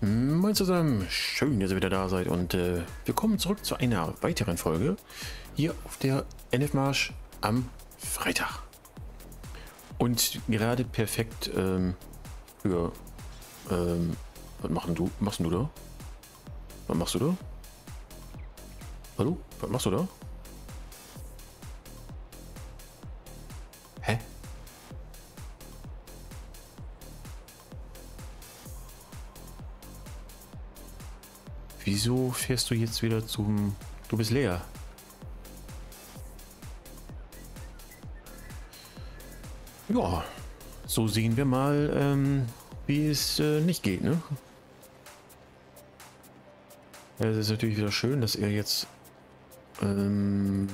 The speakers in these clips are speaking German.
Moin zusammen, schön, dass ihr wieder da seid und äh, willkommen zurück zu einer weiteren Folge hier auf der NF Marsch am Freitag. Und gerade perfekt ähm, für ähm, was machen du? Machst du da? Was machst du da? Hallo? Was machst du da? Wieso fährst du jetzt wieder zum... Du bist leer. Ja, so sehen wir mal, ähm, wie es äh, nicht geht, ne? Es ist natürlich wieder schön, dass er jetzt ähm,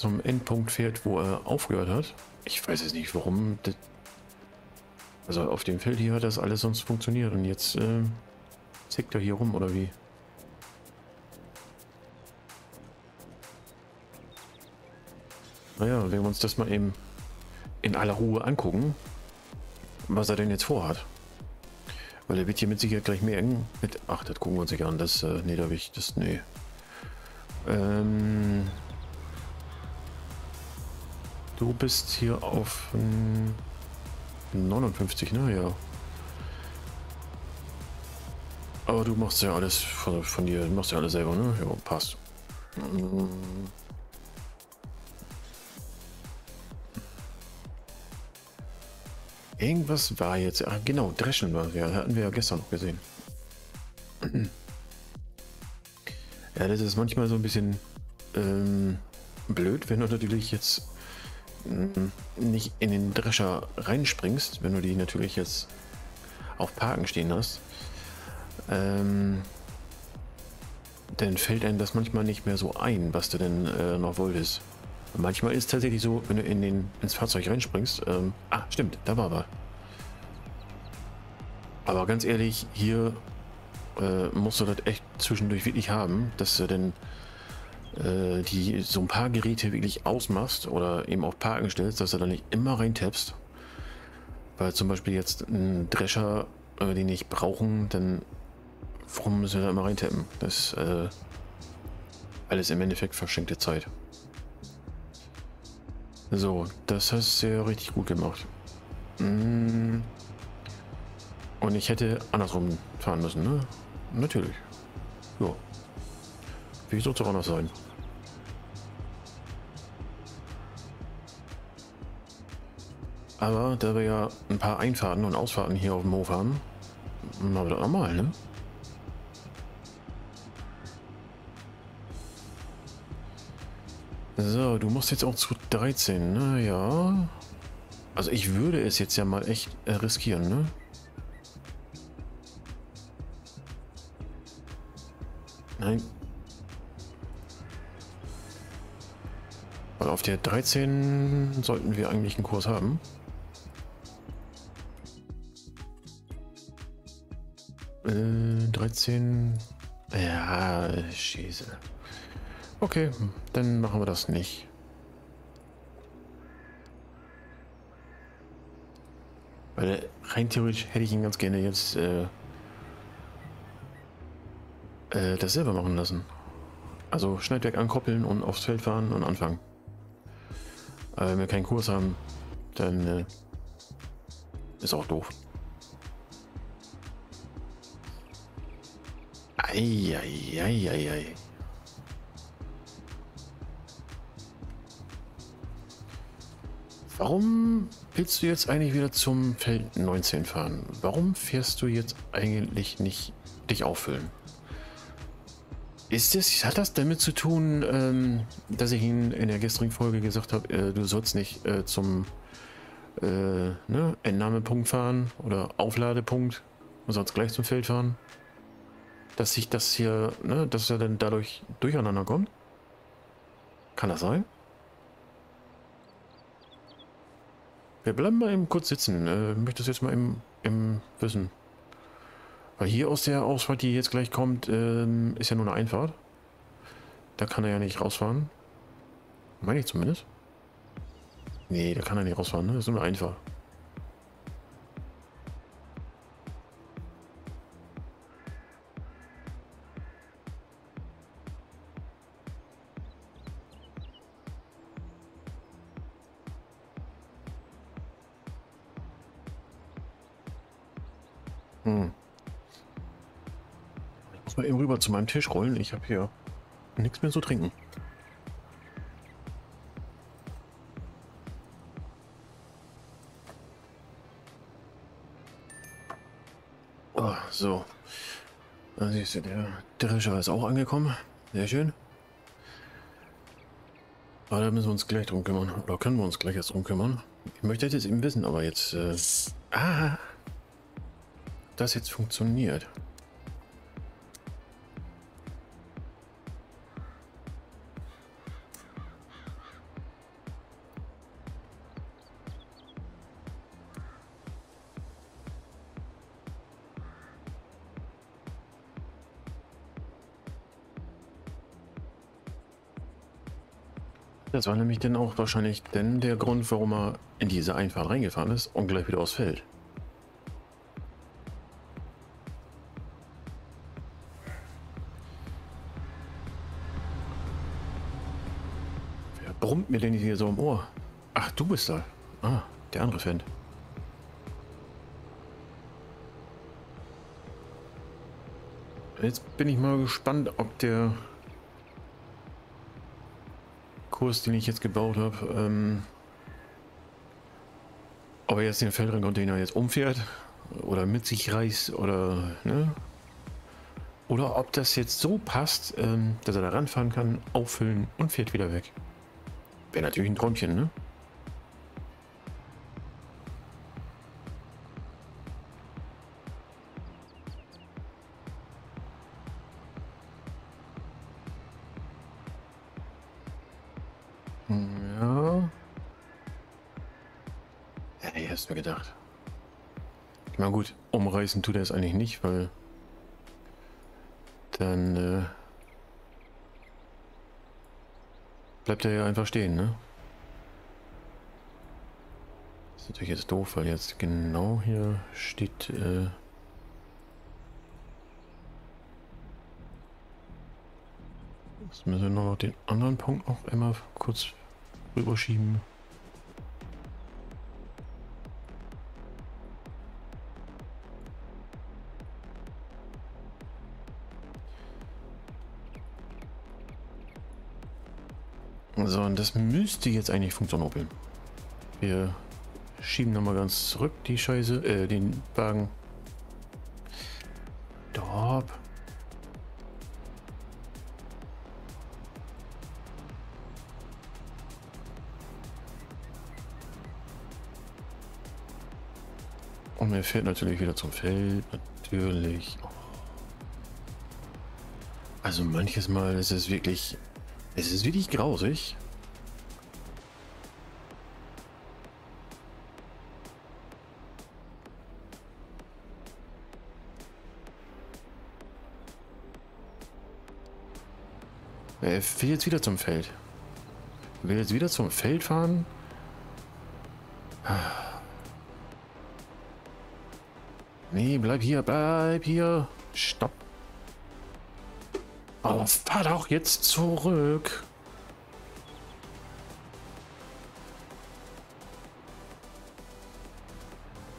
zum Endpunkt fährt, wo er aufgehört hat. Ich weiß es nicht, warum. Also auf dem Feld hier hat das alles sonst funktioniert und jetzt äh, zickt er hier rum oder wie? Naja, wenn wir uns das mal eben in aller Ruhe angucken, was er denn jetzt vorhat. Weil er wird hier mit Sicherheit gleich merken. Mit, ach, das gucken wir uns nicht an. Das, äh, nee, da will ich, das, nee. Ähm, du bist hier auf ähm, 59, ne? Ja. Aber du machst ja alles von, von dir, du machst ja alles selber, ne? Ja, passt. Ähm, Irgendwas war jetzt. Ah, genau, Dreschen war ja. Hatten wir ja gestern noch gesehen. Ja, das ist manchmal so ein bisschen ähm, blöd, wenn du natürlich jetzt nicht in den Drescher reinspringst, wenn du die natürlich jetzt auf Parken stehen hast. Ähm, dann fällt einem das manchmal nicht mehr so ein, was du denn äh, noch wolltest. Manchmal ist es tatsächlich so, wenn du in den, ins Fahrzeug reinspringst. Ähm, ah, stimmt, da war er. Aber ganz ehrlich, hier äh, musst du das echt zwischendurch wirklich haben, dass du denn äh, die, so ein paar Geräte wirklich ausmachst oder eben auf Parken stellst, dass du da nicht immer reintappst. Weil zum Beispiel jetzt ein Drescher, äh, den nicht brauchen, dann warum müssen wir da immer reintappen? Das ist äh, alles im Endeffekt verschenkte Zeit. So, das hast du ja richtig gut gemacht. Mm. Und ich hätte andersrum fahren müssen, ne? Natürlich. Ja. Wie soll es auch anders sein? Aber da wir ja ein paar Einfahrten und Ausfahrten hier auf dem Hof haben, machen wir das normal, ne? So, du musst jetzt auch zu 13, ne? Ja. Also ich würde es jetzt ja mal echt äh, riskieren, ne? Weil auf der 13 sollten wir eigentlich einen Kurs haben. Äh, 13. Ja, scheiße. Okay, dann machen wir das nicht. Weil rein theoretisch hätte ich ihn ganz gerne jetzt äh, äh, das selber machen lassen. Also Schneidwerk ankoppeln und aufs Feld fahren und anfangen. Aber wenn wir keinen Kurs haben, dann äh, ist auch doof. Eieieiei. Ei, ei, ei. Warum willst du jetzt eigentlich wieder zum Feld 19 fahren? Warum fährst du jetzt eigentlich nicht dich auffüllen? Ist es, hat das damit zu tun, ähm, dass ich Ihnen in der gestrigen Folge gesagt habe, äh, du sollst nicht äh, zum äh, ne, Entnahmepunkt fahren oder Aufladepunkt, du sollst gleich zum Feld fahren? Dass sich das hier, ne, dass er dann dadurch durcheinander kommt? Kann das sein? Wir bleiben mal eben kurz sitzen. Äh, möchte das jetzt mal im, im wissen. Weil hier aus der Ausfahrt, die jetzt gleich kommt, ähm, ist ja nur eine Einfahrt. Da kann er ja nicht rausfahren. Meine ich zumindest. Nee, da kann er nicht rausfahren, ne? Das ist nur einfach. Hm. Muss mal eben rüber zu meinem Tisch rollen. Ich habe hier nichts mehr zu trinken. Oh, so. Da siehst du, der Drescher ist auch angekommen. Sehr schön. Aber da müssen wir uns gleich drum kümmern. Oder können wir uns gleich jetzt drum kümmern? Ich möchte das jetzt eben wissen, aber jetzt... Äh, ah! Das jetzt funktioniert. Das war nämlich dann auch wahrscheinlich denn der Grund, warum er in diese Einfahrt reingefahren ist und gleich wieder aufs Feld. Wer brummt mir denn hier so im Ohr? Ach, du bist da. Ah, der andere Fan. Jetzt bin ich mal gespannt, ob der Kurs, den ich jetzt gebaut habe, ähm, ob er jetzt den Feldring-Container jetzt umfährt oder mit sich reißt oder ne? Oder ob das jetzt so passt, ähm, dass er da ranfahren kann, auffüllen und fährt wieder weg. Wäre natürlich ein Träumchen, ne? Ja. Ja, ich hab's mir gedacht. Na gut, umreißen tut er es eigentlich nicht, weil dann äh, bleibt er ja einfach stehen, ne? Ist natürlich jetzt doof, weil jetzt genau hier steht. Äh, Jetzt müssen wir noch den anderen Punkt noch einmal kurz rüberschieben. So, und das müsste jetzt eigentlich funktionieren. Wir schieben nochmal ganz zurück die Scheiße, äh, den Wagen. Er fährt natürlich wieder zum Feld. Natürlich. Also manches Mal ist es wirklich... Es ist wirklich grausig. Er will jetzt wieder zum Feld. Will jetzt wieder zum Feld fahren? Nee, bleib hier, bleib hier. Stopp. Oh, fahr doch jetzt zurück.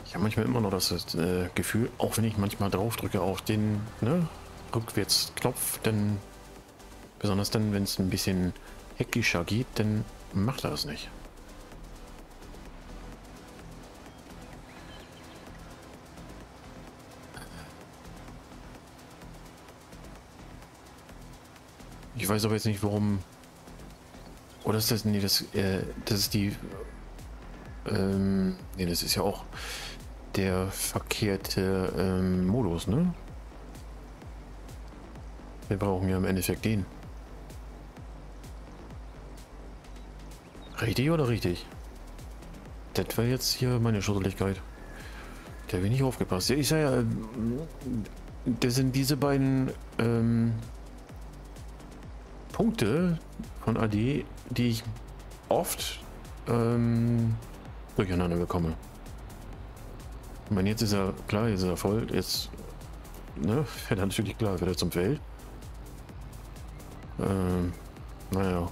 Ich habe manchmal immer noch das äh, Gefühl, auch wenn ich manchmal drauf drücke auf den ne, Rückwärtsknopf, dann besonders dann, wenn es ein bisschen heckischer geht, dann macht er das nicht. Ich weiß aber jetzt nicht, warum. Oder ist das. Nee, das, äh, das ist die. Ähm, nee, das ist ja auch der verkehrte ähm, Modus, ne? Wir brauchen ja im Endeffekt den. Richtig oder richtig? Das war jetzt hier meine Schusseligkeit. Da bin ich aufgepasst. Ja, ich sag ja, das sind diese beiden ähm, Punkte von AD, die ich oft ähm, durcheinander bekomme. Ich meine, jetzt ist er, klar, jetzt ist er voll, jetzt, ne, fährt er natürlich klar wieder zum Feld. Ähm, naja.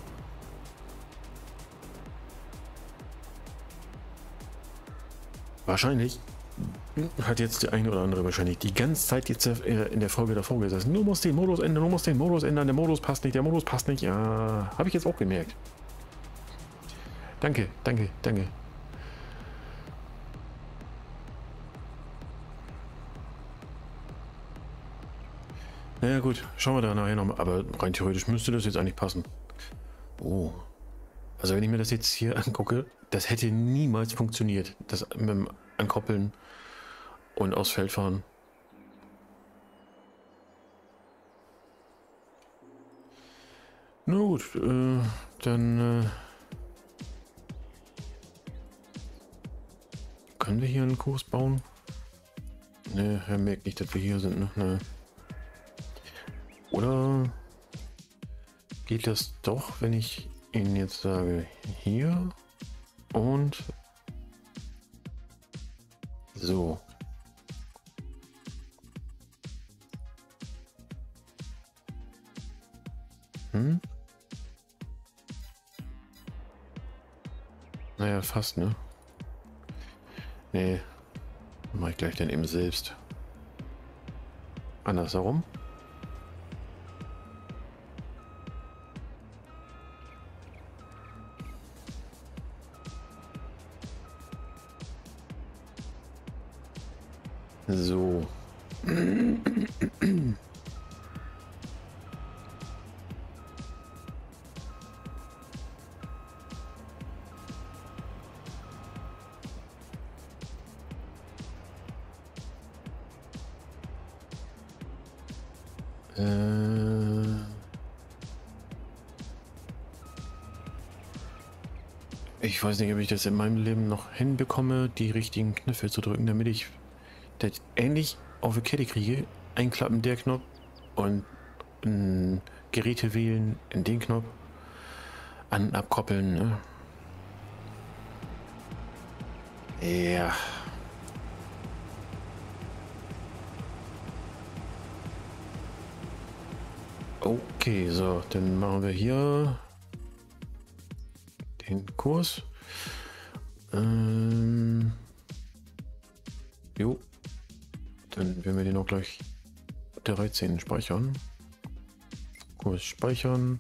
Wahrscheinlich hat jetzt der eine oder andere wahrscheinlich die ganze Zeit jetzt äh, in der Folge davor gesessen. Du musst den Modus ändern, du musst den Modus ändern, der Modus passt nicht, der Modus passt nicht. Ja, habe ich jetzt auch gemerkt. Danke, danke, danke. Naja gut, schauen wir da nachher nochmal. Aber rein theoretisch müsste das jetzt eigentlich passen. Oh. Also wenn ich mir das jetzt hier angucke, das hätte niemals funktioniert. Das mit dem Ankoppeln und aufs Feld fahren. Na gut, äh, dann äh, können wir hier einen Kurs bauen. Ne, er merkt nicht, dass wir hier sind. Ne? ne. Oder geht das doch, wenn ich ihn jetzt sage hier und so. Hm? Naja, fast, ne? Nee. Mach ich gleich dann eben selbst. Andersherum. So. Äh. Ich weiß nicht, ob ich das in meinem Leben noch hinbekomme, die richtigen Knöpfe zu drücken, damit ich das ähnlich auf die Kette kriege. Einklappen der Knopf und ein Geräte wählen in den Knopf. An abkoppeln. Ne? Ja. Okay, so, dann machen wir hier den Kurs. Ähm, jo. Dann werden wir den auch gleich 13 speichern. Kurs speichern.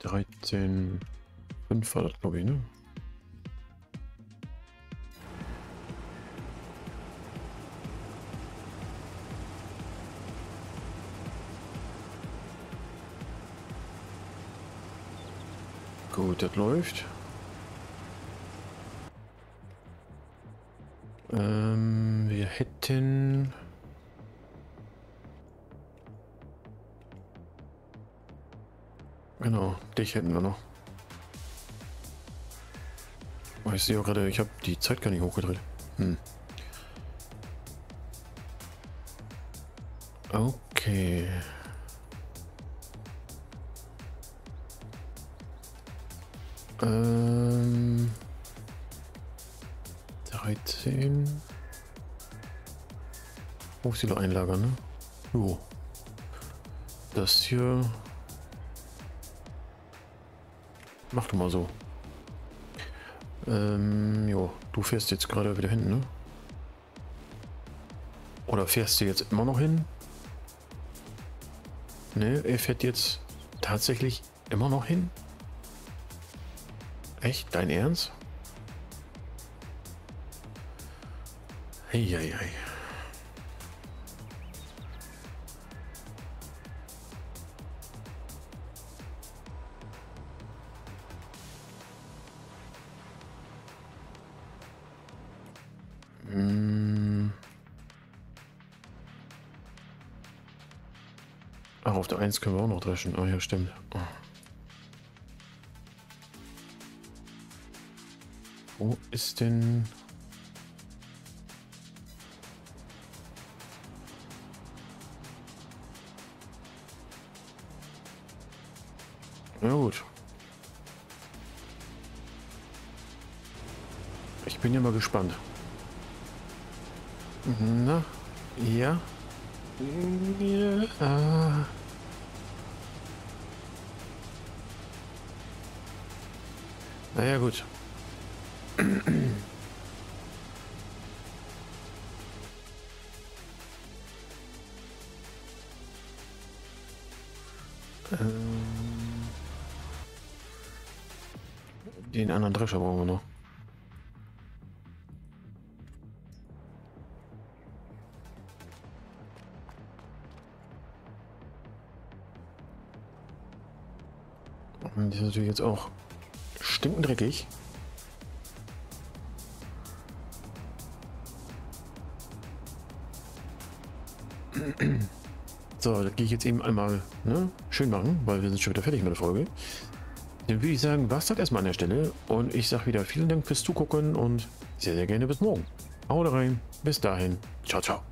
13, 5 war das, glaube ich, ne? Gut, das läuft. Ähm, wir hätten... Genau, dich hätten wir noch. Oh, ich sehe auch gerade, ich habe die Zeit gar nicht hochgedreht. Hm. Okay. Ähm, 13. Hochsilo einlagern, ne? Jo. Das hier. Mach doch mal so. Ähm, jo, du fährst jetzt gerade wieder hin, ne? Oder fährst du jetzt immer noch hin? Ne, er fährt jetzt tatsächlich immer noch hin? Echt? Dein Ernst? Eieiei. Hm. Ach, auf der 1 können wir auch noch dreschen. Oh ja, stimmt. Oh. Wo ist denn... Na gut. Ich bin ja mal gespannt. Na, ja. ja. Naja, gut. Ähm, den anderen Drescher brauchen wir noch. Die ist natürlich jetzt auch stinkend dreckig. So, das gehe ich jetzt eben einmal ne, schön machen, weil wir sind schon wieder fertig mit der Folge. Dann würde ich sagen, was das erstmal an der Stelle. Und ich sage wieder vielen Dank fürs Zugucken und sehr, sehr gerne bis morgen. Haut rein. Bis dahin. Ciao, ciao.